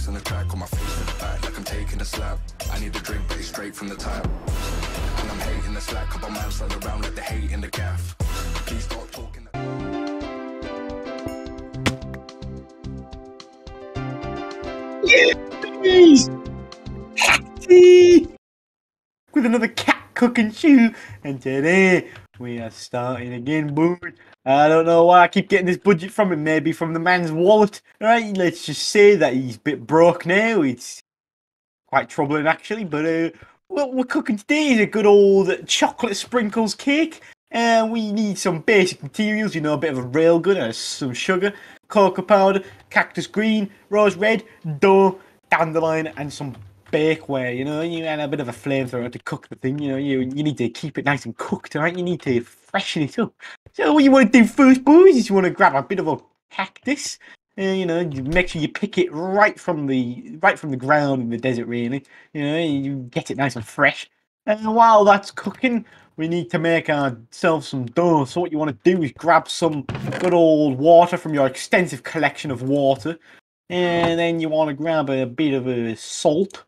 bass on the track, on my face to the back, like I'm taking a slap. I need a drink, but it's straight from the tap. And I'm hating the slack, couple man slide around like the hate in the gaff. Please stop talking. Yes! Hattie! With another cat cooking shoe, and today we are starting again, boys. I don't know why I keep getting this budget from him, maybe from the man's wallet. Right, let's just say that he's a bit broke now. It's quite troubling actually, but uh, what we're cooking today is a good old chocolate sprinkles cake. And we need some basic materials, you know, a bit of a railgun and some sugar, cocoa powder, cactus green, rose red, dough, dandelion, and some bakeware. You know, you add a bit of a flamethrower to cook the thing. You know, you you need to keep it nice and cooked, right? You need to freshen it up. So what you want to do first, boys, is you want to grab a bit of a cactus. Uh, you know, you make sure you pick it right from the right from the ground in the desert. Really, you know, you get it nice and fresh. And while that's cooking, we need to make ourselves some dough. So what you want to do is grab some good old water from your extensive collection of water. And then you want to grab a bit of a salt.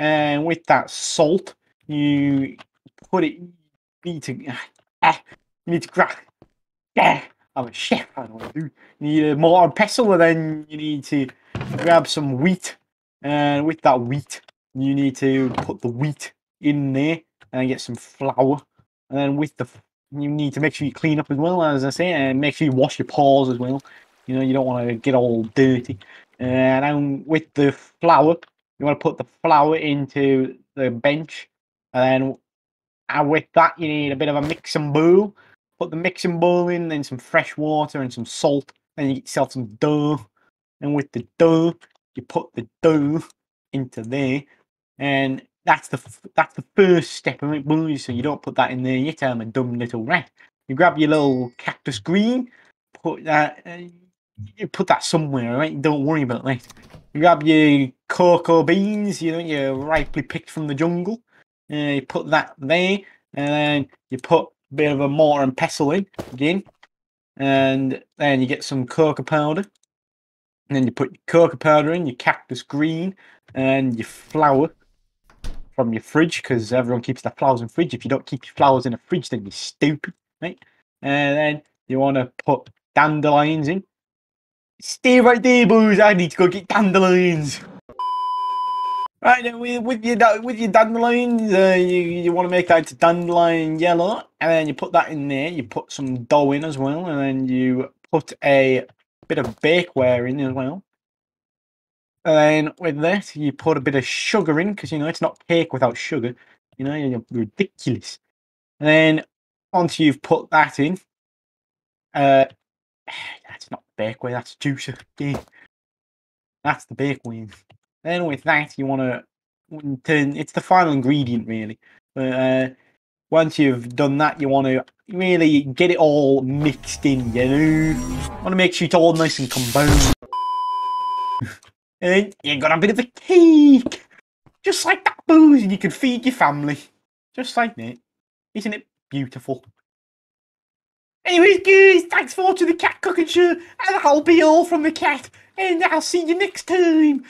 And with that salt, you put it, you need to, ah, you need to grab, yeah, I'm a chef, I know what I do. You need a mortar and pestle, and then you need to grab some wheat. And with that wheat, you need to put the wheat in there and get some flour. And then with the, you need to make sure you clean up as well, as I say, and make sure you wash your paws as well. You know, you don't want to get all dirty. And with the flour, you want to put the flour into the bench. And then and with that, you need a bit of a mixing bowl. Put the mixing bowl in, then some fresh water and some salt. And you get yourself some dough. And with the dough, you put the dough into there. And that's the that's the first step of boys. So you don't put that in there yet. I'm a dumb little rat. You grab your little cactus green, put that, uh, you put that somewhere, right? Don't worry about that. You grab your cocoa beans, you know, you ripely picked from the jungle. Uh, you put that there, and then you put a bit of a mortar and pestle in again, and then you get some cocoa powder. And then you put your cocoa powder in, your cactus green, and your flour from your fridge because everyone keeps their flowers in the fridge. If you don't keep your flowers in a fridge, then you're stupid, right? And then you want to put dandelions in. Stay right there, boys. I need to go get dandelions. Right, then with, your with your dandelions, uh, you you want to make that dandelion yellow, and then you put that in there. You put some dough in as well, and then you put a bit of bakeware in as well. And then with that, you put a bit of sugar in because you know it's not cake without sugar. You know, you're ridiculous. And then once you've put that in, uh, that's not bakeware, that's juicer. Yeah. That's the bakeware. Then with that, you want to turn. It's the final ingredient, really. But uh, once you've done that, you want to really get it all mixed in. You know, want to make sure it's all nice and combined. And you got a bit of a cake. Just like that, booze, and you can feed your family. Just like that. Isn't it beautiful? Anyways, guys, thanks for watching the Cat Cooking Show, and that'll be all from the cat, and I'll see you next time.